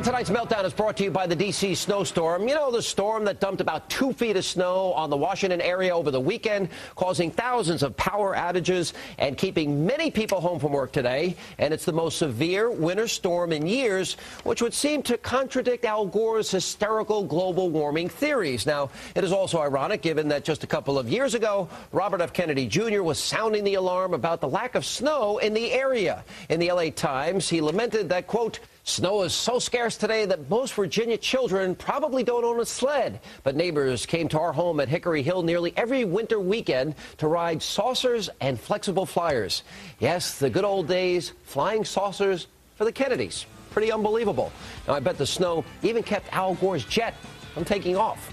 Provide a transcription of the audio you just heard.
And tonight's meltdown is brought to you by the D.C. snowstorm. You know, the storm that dumped about two feet of snow on the Washington area over the weekend, causing thousands of power outages and keeping many people home from work today. And it's the most severe winter storm in years, which would seem to contradict Al Gore's hysterical global warming theories. Now, it is also ironic, given that just a couple of years ago, Robert F. Kennedy Jr. was sounding the alarm about the lack of snow in the area. In the L.A. Times, he lamented that, quote, Snow is so scarce today that most Virginia children probably don't own a sled. But neighbors came to our home at Hickory Hill nearly every winter weekend to ride saucers and flexible flyers. Yes, the good old days, flying saucers for the Kennedys. Pretty unbelievable. Now, I bet the snow even kept Al Gore's jet from taking off.